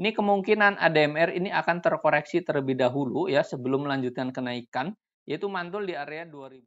ini kemungkinan ADMR ini akan terkoreksi terlebih dahulu ya sebelum melanjutkan kenaikan yaitu mantul di area 2000.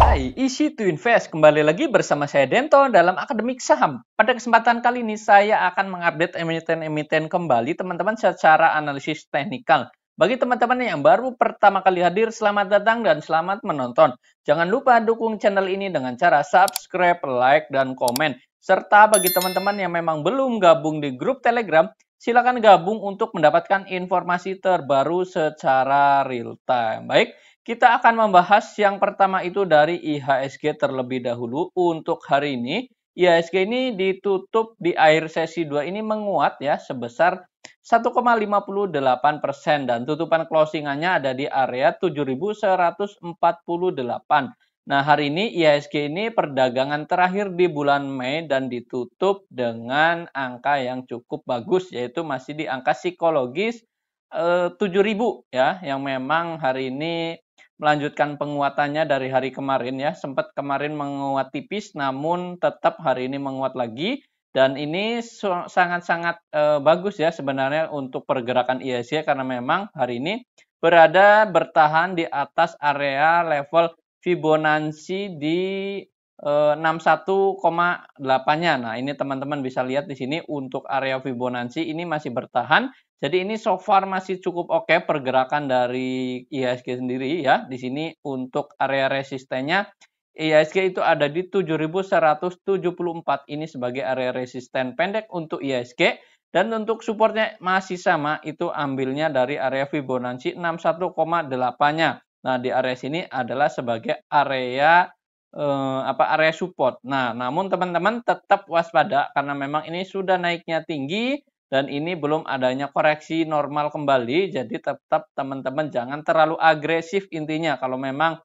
Hai, Easy to Invest. Kembali lagi bersama saya Dento dalam Akademik Saham. Pada kesempatan kali ini saya akan mengupdate emiten-emiten kembali teman-teman secara analisis teknikal. Bagi teman-teman yang baru pertama kali hadir, selamat datang dan selamat menonton. Jangan lupa dukung channel ini dengan cara subscribe, like, dan komen. Serta bagi teman-teman yang memang belum gabung di grup Telegram, silakan gabung untuk mendapatkan informasi terbaru secara real time. Baik, kita akan membahas yang pertama itu dari IHSG terlebih dahulu untuk hari ini. IHSG ini ditutup di akhir sesi 2 ini menguat ya sebesar 1,58 persen dan tutupan closingannya ada di area 7.148. Nah, hari ini IHSG ini perdagangan terakhir di bulan Mei dan ditutup dengan angka yang cukup bagus yaitu masih di angka psikologis eh, 7.000 ya yang memang hari ini melanjutkan penguatannya dari hari kemarin ya. Sempat kemarin menguat tipis namun tetap hari ini menguat lagi dan ini sangat-sangat e, bagus ya sebenarnya untuk pergerakan IHSG karena memang hari ini berada bertahan di atas area level Fibonacci di e, 61,8-nya. Nah, ini teman-teman bisa lihat di sini untuk area Fibonacci ini masih bertahan. Jadi ini so far masih cukup oke okay pergerakan dari IHSG sendiri ya. Di sini untuk area resistennya IHSG itu ada di 7174 ini sebagai area resisten pendek untuk IHSG dan untuk supportnya masih sama itu ambilnya dari area Fibonacci 61,8-nya. Nah, di area sini adalah sebagai area eh, apa area support. Nah, namun teman-teman tetap waspada karena memang ini sudah naiknya tinggi dan ini belum adanya koreksi normal kembali. Jadi tetap teman-teman jangan terlalu agresif intinya kalau memang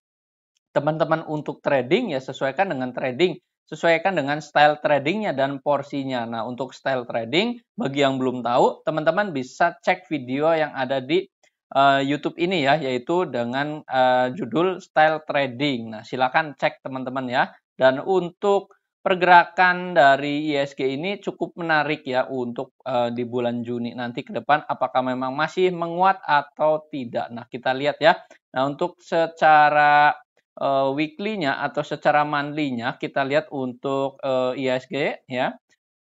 teman-teman untuk trading ya sesuaikan dengan trading, sesuaikan dengan style tradingnya dan porsinya. Nah untuk style trading bagi yang belum tahu teman-teman bisa cek video yang ada di uh, YouTube ini ya yaitu dengan uh, judul style trading. Nah silakan cek teman-teman ya. Dan untuk pergerakan dari ISG ini cukup menarik ya untuk uh, di bulan Juni nanti ke depan apakah memang masih menguat atau tidak. Nah, kita lihat ya. Nah, untuk secara uh, weekly-nya atau secara monthly-nya kita lihat untuk uh, eh, IHSG ya.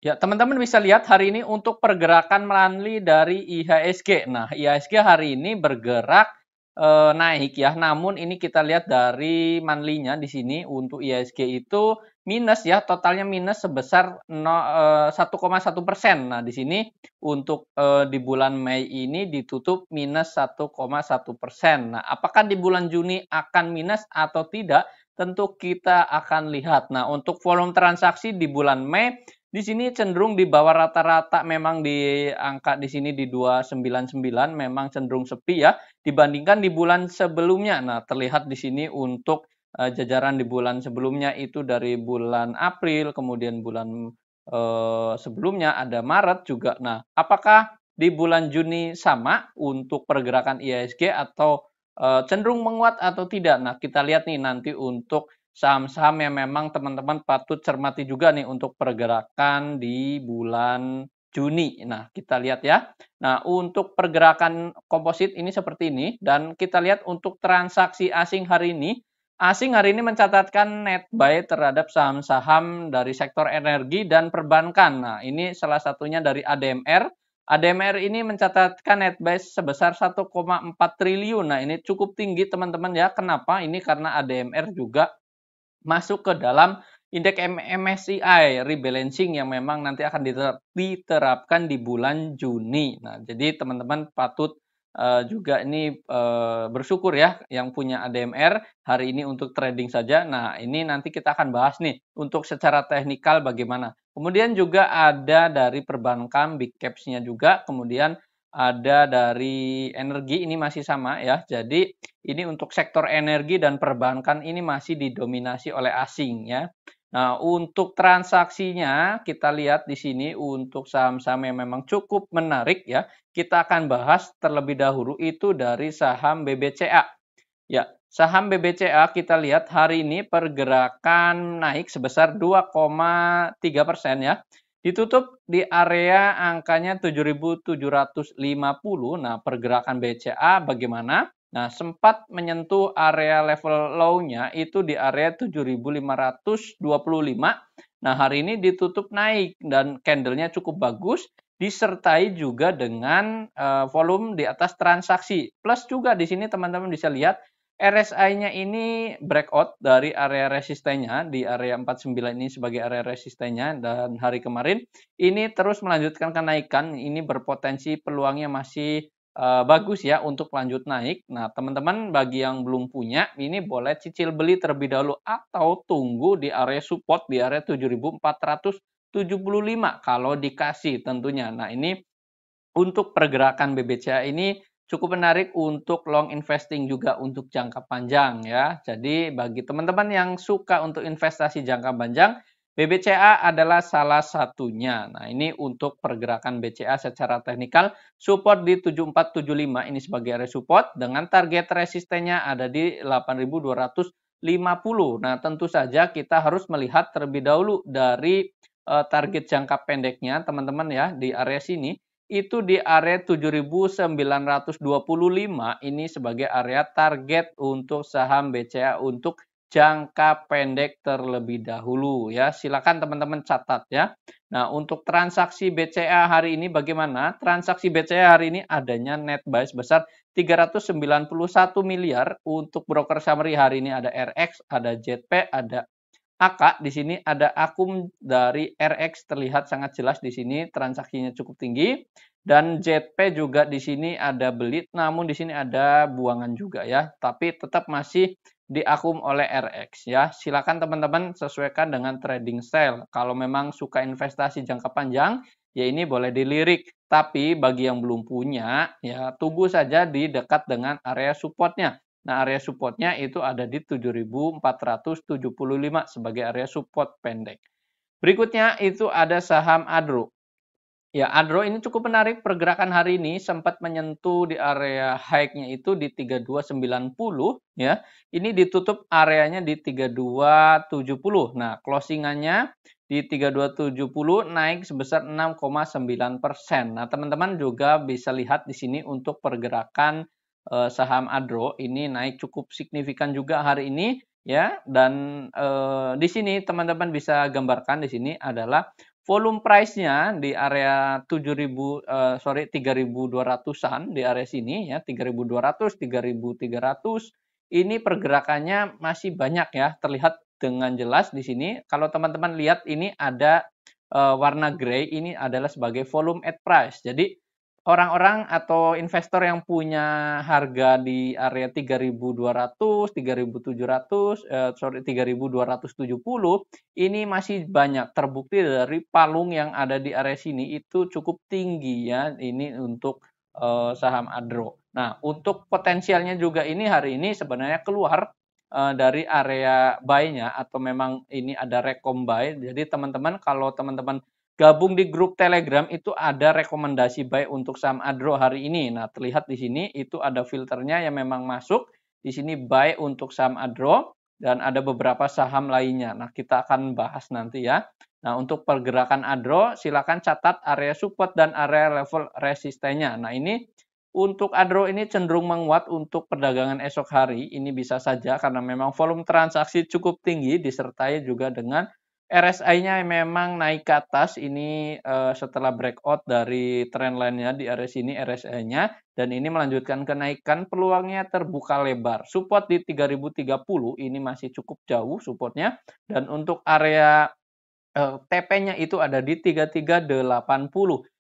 Ya, teman-teman bisa lihat hari ini untuk pergerakan monthly dari IHSG. Nah, IHSG hari ini bergerak uh, naik ya. Namun ini kita lihat dari monthly-nya di sini untuk IHSG itu minus ya totalnya minus sebesar 1,1 eh, persen. Nah di sini untuk uh, di bulan Mei ini ditutup minus 1,1 persen. Nah apakah di bulan Juni akan minus atau tidak? Tentu kita akan lihat. Nah untuk volume transaksi di bulan Mei di sini cenderung di bawah rata-rata memang di angka di sini di 299 memang cenderung sepi ya dibandingkan di bulan sebelumnya. Nah terlihat di sini untuk uh, jajaran di bulan sebelumnya itu dari bulan April, kemudian bulan uh, sebelumnya ada Maret juga. Nah, apakah di bulan Juni sama untuk pergerakan IHSG atau uh, cenderung menguat atau tidak? Nah, kita lihat nih nanti untuk saham-saham yang memang teman-teman patut cermati juga nih untuk pergerakan di bulan Juni. Nah, kita lihat ya. Nah, untuk pergerakan komposit ini seperti ini dan kita lihat untuk transaksi asing hari ini Asing hari ini mencatatkan net buy terhadap saham-saham dari sektor energi dan perbankan. Nah, ini salah satunya dari ADMR. ADMR ini mencatatkan net buy sebesar 1,4 triliun. Nah, ini cukup tinggi teman-teman ya. Kenapa? Ini karena ADMR juga masuk ke dalam indeks MSCI rebalancing yang memang nanti akan diterapkan di bulan Juni. Nah, jadi teman-teman patut uh, juga ini uh, bersyukur ya yang punya ADMR hari ini untuk trading saja. Nah, ini nanti kita akan bahas nih untuk secara teknikal bagaimana. Kemudian juga ada dari perbankan big caps-nya juga, kemudian ada dari energi ini masih sama ya. Jadi ini untuk sektor energi dan perbankan ini masih didominasi oleh asing ya. Nah, untuk transaksinya kita lihat di sini untuk saham-saham yang memang cukup menarik ya. Kita akan bahas terlebih dahulu itu dari saham BBCA. Ya, saham BBCA kita lihat hari ini pergerakan naik sebesar 2,3 persen ya. Ditutup di area angkanya 7.750. Nah, pergerakan BCA bagaimana? Nah, sempat menyentuh area level low-nya itu di area 7.525. Nah, hari ini ditutup naik dan candlenya cukup bagus disertai juga dengan uh, volume di atas transaksi. Plus juga di sini teman-teman bisa lihat RSI-nya ini breakout dari area resistennya di area 49 ini sebagai area resistennya dan hari kemarin ini terus melanjutkan kenaikan ini berpotensi peluangnya masih uh, bagus ya untuk lanjut naik. Nah, teman-teman bagi yang belum punya ini boleh cicil beli terlebih dahulu atau tunggu di area support di area 7475 kalau dikasih tentunya. Nah, ini untuk pergerakan BBCA ini cukup menarik untuk long investing juga untuk jangka panjang ya. Jadi bagi teman-teman yang suka untuk investasi jangka panjang, BBCA adalah salah satunya. Nah, ini untuk pergerakan BCA secara teknikal, support di 7475 ini sebagai area support dengan target resistennya ada di 8250. Nah, tentu saja kita harus melihat terlebih dahulu dari uh, target jangka pendeknya teman-teman ya di area sini itu di area 7925 ini sebagai area target untuk saham BCA untuk jangka pendek terlebih dahulu ya. Silakan teman-teman catat ya. Nah, untuk transaksi BCA hari ini bagaimana? Transaksi BCA hari ini adanya net buy sebesar 391 miliar. Untuk broker summary hari ini ada RX, ada JP, ada AK di sini ada akum dari RX terlihat sangat jelas di sini transaksinya cukup tinggi. Dan JP juga di sini ada belit namun di sini ada buangan juga ya. Tapi tetap masih diakum oleh RX ya. Silakan teman-teman sesuaikan dengan trading style. Kalau memang suka investasi jangka panjang ya ini boleh dilirik. Tapi bagi yang belum punya ya tunggu saja di dekat dengan area supportnya Nah, area supportnya itu ada di 7475 sebagai area support pendek. Berikutnya itu ada saham Adro. Ya, Adro ini cukup menarik pergerakan hari ini sempat menyentuh di area high-nya itu di 3290 ya. Ini ditutup areanya di 3270. Nah, closingannya di 3270 naik sebesar 6,9 persen. Nah, teman-teman juga bisa lihat di sini untuk pergerakan uh, saham Adro ini naik cukup signifikan juga hari ini ya. Dan uh, di sini teman-teman bisa gambarkan di sini adalah volume price-nya di area 7000 uh, eh, sorry 3200-an di area sini ya. 3200 3300 ini pergerakannya masih banyak ya. Terlihat dengan jelas di sini. Kalau teman-teman lihat ini ada uh, warna grey ini adalah sebagai volume at price. Jadi orang-orang atau investor yang punya harga di area 3.200, 3.700, eh, sorry 3.270 ini masih banyak terbukti dari palung yang ada di area sini itu cukup tinggi ya ini untuk eh, saham Adro. Nah, untuk potensialnya juga ini hari ini sebenarnya keluar eh, dari area buy-nya atau memang ini ada rekom buy. Jadi teman-teman kalau teman-teman gabung di grup Telegram itu ada rekomendasi baik untuk saham Adro hari ini. Nah, terlihat di sini itu ada filternya yang memang masuk. Di sini buy untuk saham Adro dan ada beberapa saham lainnya. Nah, kita akan bahas nanti ya. Nah, untuk pergerakan Adro silakan catat area support dan area level resistennya. Nah, ini untuk Adro ini cenderung menguat untuk perdagangan esok hari. Ini bisa saja karena memang volume transaksi cukup tinggi disertai juga dengan RSI-nya memang naik ke atas ini uh, setelah breakout dari trend line-nya di area sini RSI-nya dan ini melanjutkan kenaikan peluangnya terbuka lebar. Support di 3030 ini masih cukup jauh supportnya dan untuk area uh, TP-nya itu ada di 3380.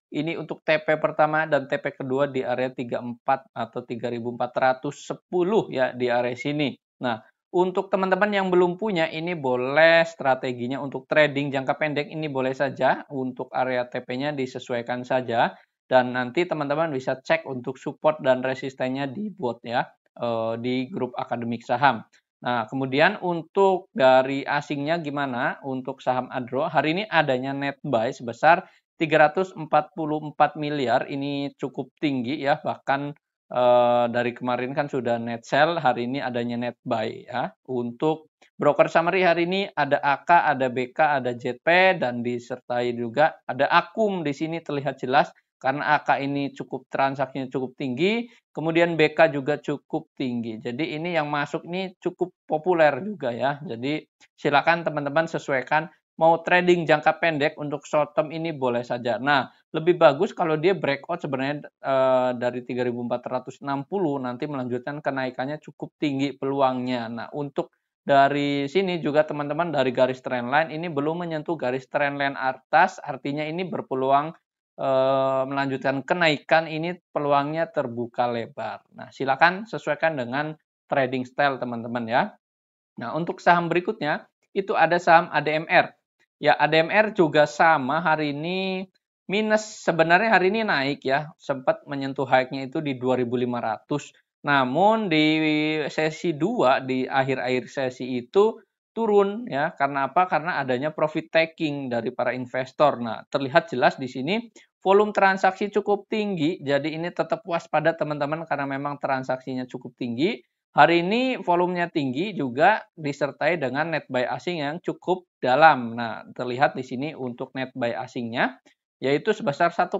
Ini untuk TP pertama dan TP kedua di area 34 atau 3410 ya di area sini. Nah, untuk teman-teman yang belum punya, ini boleh strateginya untuk trading jangka pendek ini boleh saja untuk area TP-nya disesuaikan saja dan nanti teman-teman bisa cek untuk support dan resistennya di bot ya eh, di grup akademik saham. Nah, kemudian untuk dari asingnya gimana untuk saham Adro? Hari ini adanya net buy sebesar 344 miliar, ini cukup tinggi ya, bahkan Uh, dari kemarin kan sudah net sell, hari ini adanya net buy ya. Untuk broker summary hari ini ada AK, ada BK, ada JP dan disertai juga ada Akum di sini terlihat jelas karena AK ini cukup transaksinya cukup tinggi, kemudian BK juga cukup tinggi. Jadi ini yang masuk ini cukup populer juga ya. Jadi silakan teman-teman sesuaikan mau trading jangka pendek untuk short term ini boleh saja. Nah, lebih bagus kalau dia breakout sebenarnya e, dari 3460 nanti melanjutkan kenaikannya cukup tinggi peluangnya. Nah, untuk dari sini juga teman-teman dari garis trendline ini belum menyentuh garis trendline atas, artinya ini berpeluang e, melanjutkan kenaikan ini peluangnya terbuka lebar. Nah, silakan sesuaikan dengan trading style teman-teman ya. Nah, untuk saham berikutnya itu ada saham ADMR. Ya, ADMR juga sama hari ini minus sebenarnya hari ini naik ya, sempat menyentuh high-nya itu di 2500. Namun di sesi 2 di akhir-akhir sesi itu turun ya. Karena apa? Karena adanya profit taking dari para investor. Nah, terlihat jelas di sini volume transaksi cukup tinggi. Jadi ini tetap waspada teman-teman karena memang transaksinya cukup tinggi. Hari ini volumenya tinggi juga disertai dengan net buy asing yang cukup dalam. Nah, terlihat di sini untuk net buy asingnya yaitu sebesar 1,4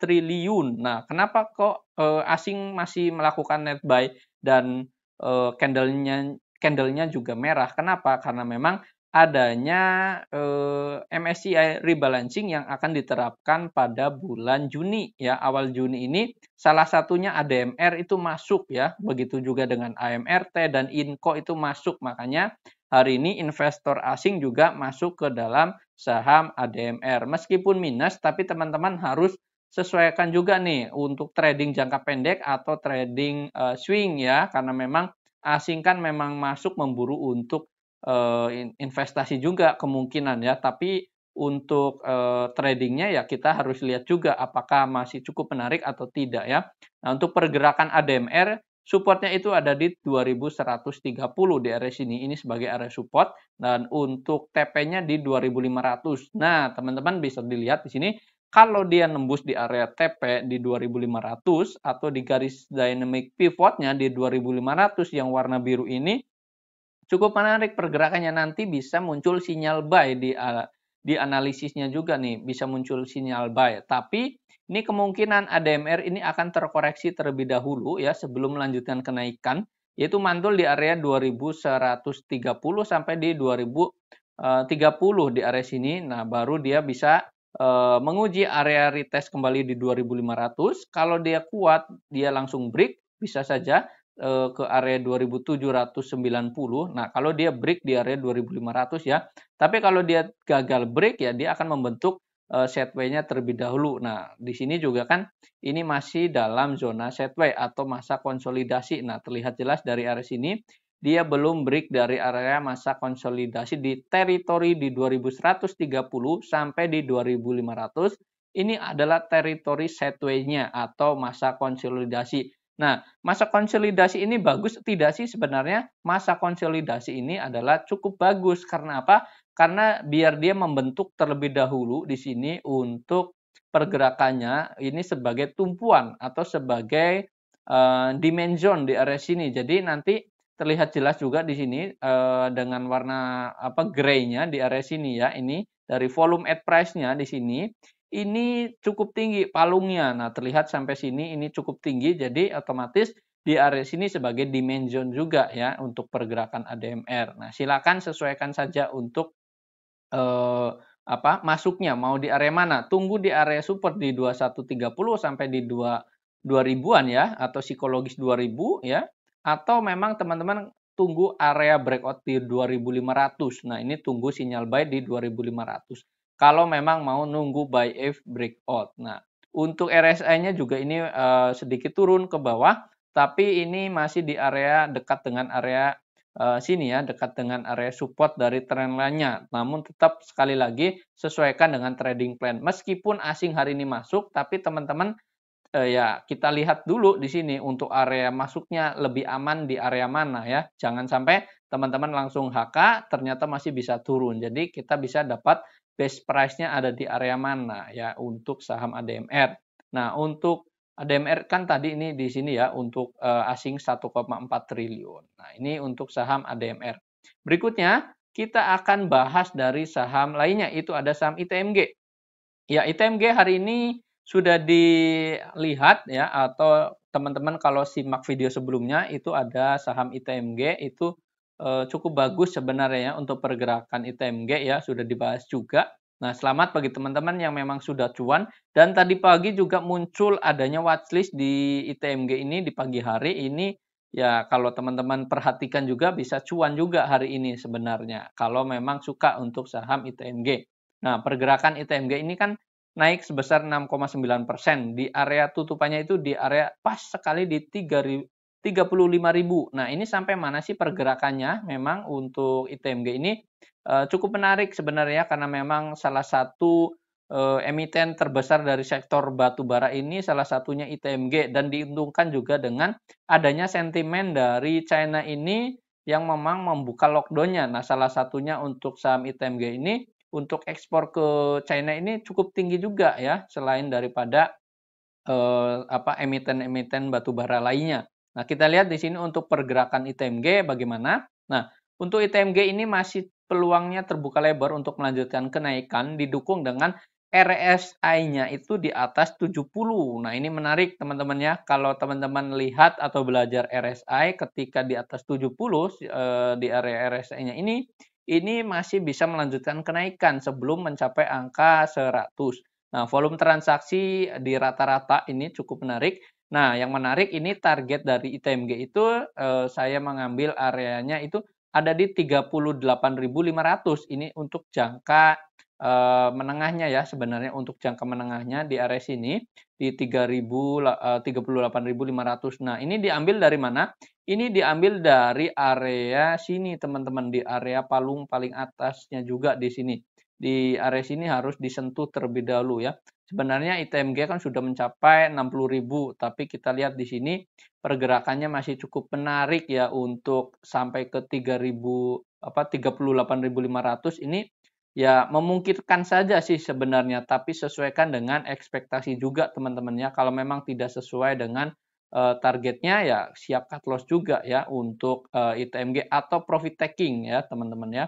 triliun. Nah, kenapa kok eh, asing masih melakukan net buy dan eh, candle-nya candle-nya juga merah? Kenapa? Karena memang adanya eh, MSCI rebalancing yang akan diterapkan pada bulan Juni ya awal Juni ini salah satunya ADMR itu masuk ya begitu juga dengan AMRT dan Inco itu masuk makanya hari ini investor asing juga masuk ke dalam saham ADMR meskipun minus tapi teman-teman harus sesuaikan juga nih untuk trading jangka pendek atau trading uh, swing ya. Karena memang asing kan memang masuk memburu untuk uh, investasi juga kemungkinan ya, tapi untuk uh, tradingnya ya kita harus lihat juga apakah masih cukup menarik atau tidak ya. Nah untuk pergerakan ADMR supportnya itu ada di 2130 di area sini ini sebagai area support dan untuk TP-nya di 2500. Nah teman-teman bisa dilihat di sini kalau dia nembus di area TP di 2500 atau di garis dynamic pivotnya di 2500 yang warna biru ini Cukup menarik pergerakannya nanti bisa muncul sinyal buy di uh, di analisisnya juga nih bisa muncul sinyal buy. Tapi ini kemungkinan ADMR ini akan terkoreksi terlebih dahulu ya sebelum melanjutkan kenaikan yaitu mantul di area 2130 sampai di 2030 eh, di area sini. Nah, baru dia bisa uh, menguji area retest kembali di 2500. Kalau dia kuat, dia langsung break bisa saja Eh, ke area 2790. Nah, kalau dia break di area 2500 ya. Tapi kalau dia gagal break ya dia akan membentuk uh, setway-nya terlebih dahulu. Nah, di sini juga kan ini masih dalam zona setway atau masa konsolidasi. Nah, terlihat jelas dari area sini dia belum break dari area masa konsolidasi di teritori di 2130 sampai di 2500. Ini adalah teritori setway-nya atau masa konsolidasi. Nah, masa konsolidasi ini bagus tidak sih sebenarnya? Masa konsolidasi ini adalah cukup bagus karena apa? Karena biar dia membentuk terlebih dahulu di sini untuk pergerakannya ini sebagai tumpuan atau sebagai uh, dimension di area sini. Jadi nanti terlihat jelas juga di sini uh, dengan warna apa grey-nya di area sini ya. Ini dari volume at price-nya di sini ini cukup tinggi palungnya. Nah, terlihat sampai sini ini cukup tinggi, jadi otomatis di area sini sebagai dimension juga ya untuk pergerakan ADMR. Nah, silakan sesuaikan saja untuk eh, apa masuknya mau di area mana. Tunggu di area support di 2130 sampai di 2 2000-an ya atau psikologis 2000 ya atau memang teman-teman tunggu area breakout di 2500. Nah, ini tunggu sinyal buy di 2500 kalau memang mau nunggu buy if breakout. Nah, untuk RSI-nya juga ini uh, sedikit turun ke bawah, tapi ini masih di area dekat dengan area uh, sini ya, dekat dengan area support dari trend lainnya. Namun tetap sekali lagi sesuaikan dengan trading plan. Meskipun asing hari ini masuk, tapi teman-teman uh, ya kita lihat dulu di sini untuk area masuknya lebih aman di area mana ya. Jangan sampai teman-teman langsung HK ternyata masih bisa turun. Jadi kita bisa dapat base price-nya ada di area mana ya untuk saham ADMR. Nah, untuk ADMR kan tadi ini di sini ya untuk uh, asing 1,4 triliun. Nah, ini untuk saham ADMR. Berikutnya kita akan bahas dari saham lainnya itu ada saham ITMG. Ya, ITMG hari ini sudah dilihat ya atau teman-teman kalau simak video sebelumnya itu ada saham ITMG itu uh, cukup bagus sebenarnya ya untuk pergerakan ITMG ya sudah dibahas juga. Nah, selamat bagi teman-teman yang memang sudah cuan. Dan tadi pagi juga muncul adanya watchlist di ITMG ini di pagi hari. Ini ya kalau teman-teman perhatikan juga bisa cuan juga hari ini sebenarnya. Kalau memang suka untuk saham ITMG. Nah, pergerakan ITMG ini kan naik sebesar 6,9 persen. Di area tutupannya itu di area pas sekali di 35.000. Nah, ini sampai mana sih pergerakannya? Memang untuk ITMG ini uh, cukup menarik sebenarnya karena memang salah satu uh, emiten terbesar dari sektor batu bara ini salah satunya ITMG dan diuntungkan juga dengan adanya sentimen dari China ini yang memang membuka lockdownnya. Nah, salah satunya untuk saham ITMG ini untuk ekspor ke China ini cukup tinggi juga ya, selain daripada uh, apa emiten-emiten batu bara lainnya. Nah, kita lihat di sini untuk pergerakan ITMG bagaimana. Nah, untuk ITMG ini masih peluangnya terbuka lebar untuk melanjutkan kenaikan didukung dengan RSI-nya itu di atas 70. Nah, ini menarik teman-teman ya. Kalau teman-teman lihat atau belajar RSI ketika di atas 70 eh, di area RSI-nya ini ini masih bisa melanjutkan kenaikan sebelum mencapai angka 100. Nah, volume transaksi di rata-rata ini cukup menarik. Nah, yang menarik ini target dari ITMG itu eh, saya mengambil areanya itu ada di 38.500 ini untuk jangka uh, menengahnya ya sebenarnya untuk jangka menengahnya di area sini di 3.000 uh, 38.500. Nah, ini diambil dari mana? Ini diambil dari area sini teman-teman di area palung paling atasnya juga di sini. Di area sini harus disentuh terlebih dahulu ya. Sebenarnya ITMG kan sudah mencapai 60.000, tapi kita lihat di sini pergerakannya masih cukup menarik ya untuk sampai ke 3.000 apa 38.500 ini ya memungkinkan saja sih sebenarnya, tapi sesuaikan dengan ekspektasi juga teman-teman ya. Kalau memang tidak sesuai dengan uh, targetnya ya siap cut loss juga ya untuk uh, eh, ITMG atau profit taking ya teman-teman ya.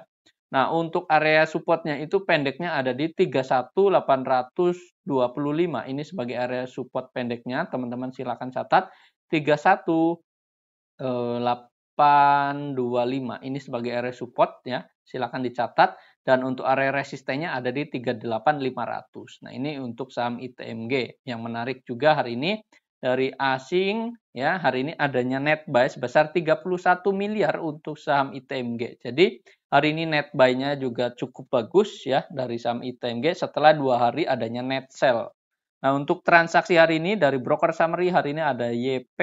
Nah, untuk area supportnya itu pendeknya ada di 31825. Ini sebagai area support pendeknya, teman-teman silakan catat. 31825 ini sebagai area support ya, silakan dicatat. Dan untuk area resistennya ada di 38500. Nah, ini untuk saham ITMG. Yang menarik juga hari ini dari asing ya hari ini adanya net buy sebesar 31 miliar untuk saham ITMG. Jadi hari ini net buy-nya juga cukup bagus ya dari saham ITMG setelah dua hari adanya net sell. Nah untuk transaksi hari ini dari broker summary hari ini ada YP,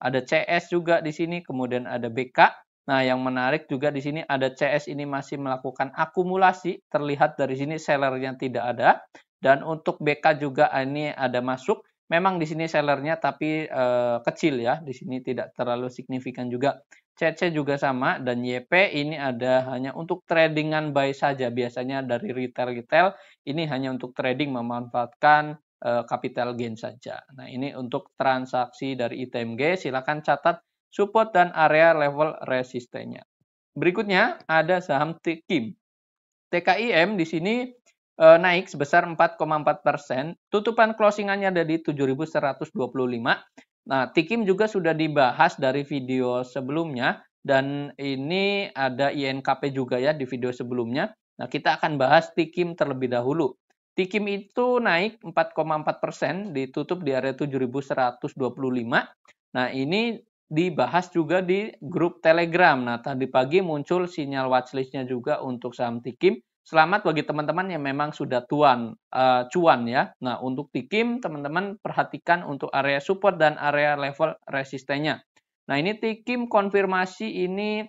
ada CS juga di sini, kemudian ada BK. Nah yang menarik juga di sini ada CS ini masih melakukan akumulasi, terlihat dari sini sellernya tidak ada. Dan untuk BK juga ini ada masuk Memang di sini sellernya tapi uh, kecil ya, di sini tidak terlalu signifikan juga. CC juga sama dan YP ini ada hanya untuk tradingan buy saja. Biasanya dari retail-retail ini hanya untuk trading memanfaatkan uh, capital gain saja. Nah, ini untuk transaksi dari ITMG silakan catat support dan area level resistennya. Berikutnya ada saham TKIM. TKIM di sini naik sebesar 4,4 persen. Tutupan closingannya ada di 7.125. Nah, Tikim juga sudah dibahas dari video sebelumnya dan ini ada INKP juga ya di video sebelumnya. Nah, kita akan bahas Tikim terlebih dahulu. Tikim itu naik 4,4 persen, ditutup di area 7.125. Nah, ini dibahas juga di grup Telegram. Nah, tadi pagi muncul sinyal watchlistnya juga untuk saham Tikim Selamat bagi teman-teman yang memang sudah tuan uh, cuan ya. Nah, untuk Tikim teman-teman perhatikan untuk area support dan area level resistennya. Nah, ini Tikim konfirmasi ini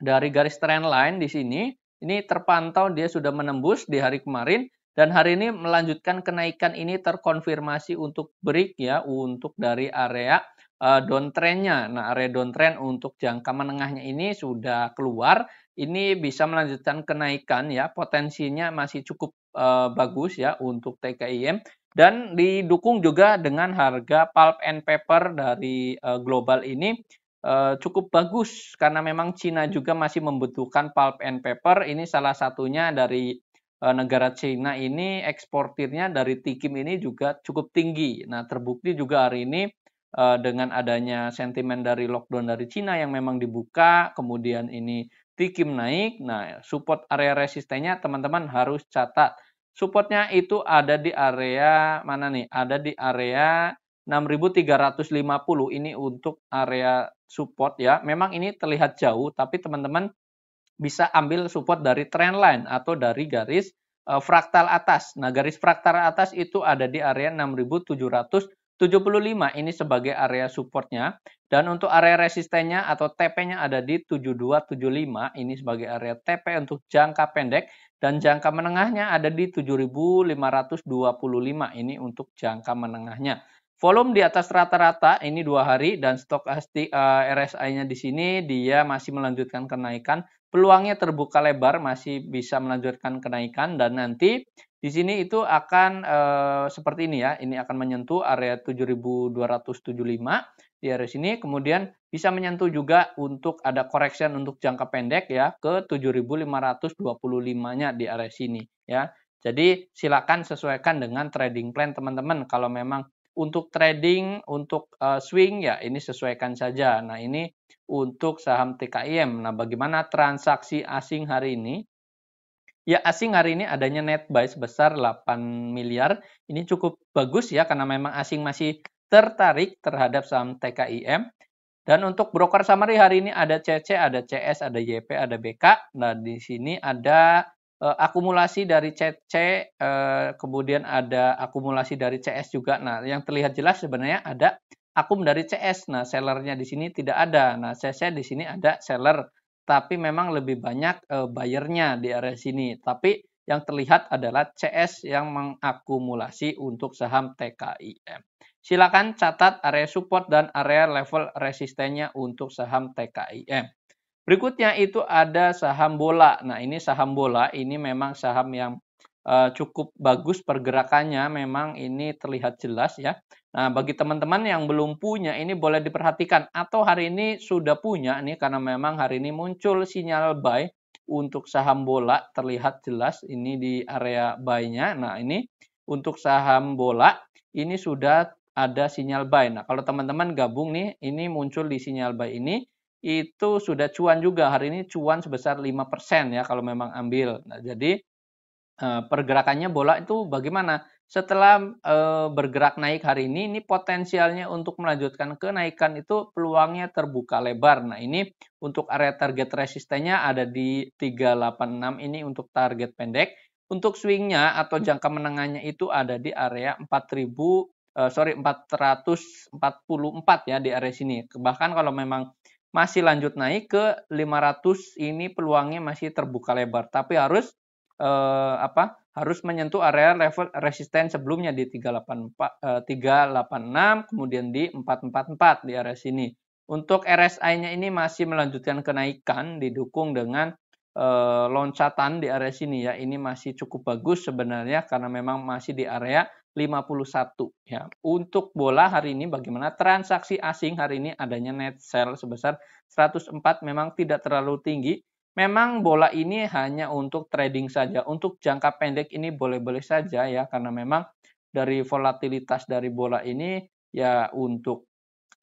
dari garis trend line di sini. Ini terpantau dia sudah menembus di hari kemarin dan hari ini melanjutkan kenaikan ini terkonfirmasi untuk break ya untuk dari area uh, downtrendnya. Nah, area downtrend untuk jangka menengahnya ini sudah keluar ini bisa melanjutkan kenaikan ya potensinya masih cukup uh, bagus ya untuk TKIM dan didukung juga dengan harga pulp and paper dari uh, global ini uh, cukup bagus karena memang Cina juga masih membutuhkan pulp and paper. Ini salah satunya dari negara Cina ini eksportirnya dari Tikim ini juga cukup tinggi. Nah, terbukti juga hari ini dengan adanya sentimen dari lockdown dari Cina yang memang dibuka, kemudian ini Tikim naik. Nah, support area resistennya teman-teman harus catat supportnya itu ada di area mana nih? Ada di area 6350 ini untuk area support ya. Memang ini terlihat jauh tapi teman-teman bisa ambil support dari trend line atau dari garis uh, fraktal atas. Nah, garis fraktal atas itu ada di area 6775 ini sebagai area supportnya dan untuk area resistennya atau TP-nya ada di 7275 ini sebagai area TP untuk jangka pendek dan jangka menengahnya ada di 7.525 ini untuk jangka menengahnya. Volume di atas rata-rata ini dua hari dan stok uh, eh, RSI-nya di sini dia masih melanjutkan kenaikan. Peluangnya terbuka lebar masih bisa melanjutkan kenaikan dan nanti di sini itu akan uh, seperti ini ya. Ini akan menyentuh area 7.275 di area sini. Kemudian bisa menyentuh juga untuk ada correction untuk jangka pendek ya ke 7525-nya di area sini ya. Jadi silakan sesuaikan dengan trading plan teman-teman kalau memang untuk trading untuk uh, swing ya ini sesuaikan saja. Nah, ini untuk saham TKIM. Nah, bagaimana transaksi asing hari ini? Ya, asing hari ini adanya net buy sebesar 8 miliar. Ini cukup bagus ya karena memang asing masih tertarik terhadap saham TKIM. Dan untuk broker summary hari ini ada CC, ada CS, ada YP, ada BK. Nah, di sini ada akumulasi dari CC, eh, kemudian ada akumulasi dari CS juga. Nah, yang terlihat jelas sebenarnya ada akum dari CS. Nah, sellernya di sini tidak ada. Nah, CC di sini ada seller, tapi memang lebih banyak uh, buyernya di area sini. Tapi yang terlihat adalah CS yang mengakumulasi untuk saham TKIM. Silakan catat area support dan area level resistennya untuk saham TKIM. Berikutnya itu ada saham bola. Nah, ini saham bola ini memang saham yang uh, cukup bagus pergerakannya, memang ini terlihat jelas ya. Nah, bagi teman-teman yang belum punya ini boleh diperhatikan atau hari ini sudah punya nih karena memang hari ini muncul sinyal buy untuk saham bola terlihat jelas ini di area buy-nya. Nah, ini untuk saham bola ini sudah ada sinyal buy. Nah, kalau teman-teman gabung nih, ini muncul di sinyal buy ini, itu sudah cuan juga. Hari ini cuan sebesar 5% ya kalau memang ambil. Nah, jadi eh, pergerakannya bola itu bagaimana? Setelah eh, bergerak naik hari ini, ini potensialnya untuk melanjutkan kenaikan itu peluangnya terbuka lebar. Nah, ini untuk area target resistennya ada di 386 ini untuk target pendek. Untuk swingnya atau jangka menengahnya itu ada di area 4000 uh, sorry 444 ya di area sini. Bahkan kalau memang masih lanjut naik ke 500 ini peluangnya masih terbuka lebar, tapi harus uh, apa? Harus menyentuh area level resisten sebelumnya di 384 uh, 386 kemudian di 444 di area sini. Untuk RSI-nya ini masih melanjutkan kenaikan didukung dengan uh, loncatan di area sini ya. Ini masih cukup bagus sebenarnya karena memang masih di area 51 ya. Untuk bola hari ini bagaimana transaksi asing hari ini adanya net sell sebesar 104 memang tidak terlalu tinggi. Memang bola ini hanya untuk trading saja. Untuk jangka pendek ini boleh-boleh saja ya karena memang dari volatilitas dari bola ini ya untuk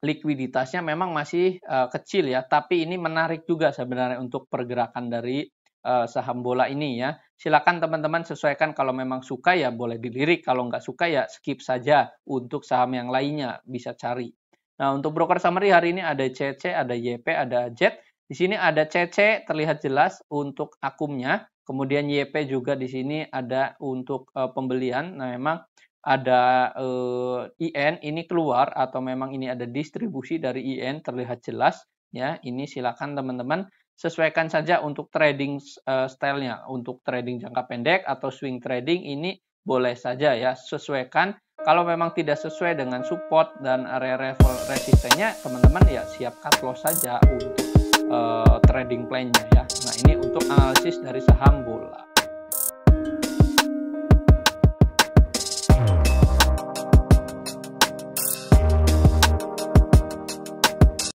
likuiditasnya memang masih uh, kecil ya, tapi ini menarik juga sebenarnya untuk pergerakan dari uh, saham bola ini ya. Silakan teman-teman sesuaikan kalau memang suka ya boleh dilirik, kalau nggak suka ya skip saja untuk saham yang lainnya bisa cari. Nah untuk broker summary hari ini ada CC, ada YP, ada JET. Di sini ada CC terlihat jelas untuk akumnya, kemudian YP juga di sini ada untuk uh, pembelian. Nah memang ada uh, IN ini keluar atau memang ini ada distribusi dari IN terlihat jelas ya. Ini silakan teman-teman sesuaikan saja untuk trading uh, stylenya. Untuk trading jangka pendek atau swing trading ini boleh saja ya sesuaikan. Kalau memang tidak sesuai dengan support dan area level resistennya, teman-teman ya siap cut loss saja untuk uh, trading plan-nya ya. Nah ini untuk analisis dari saham bola.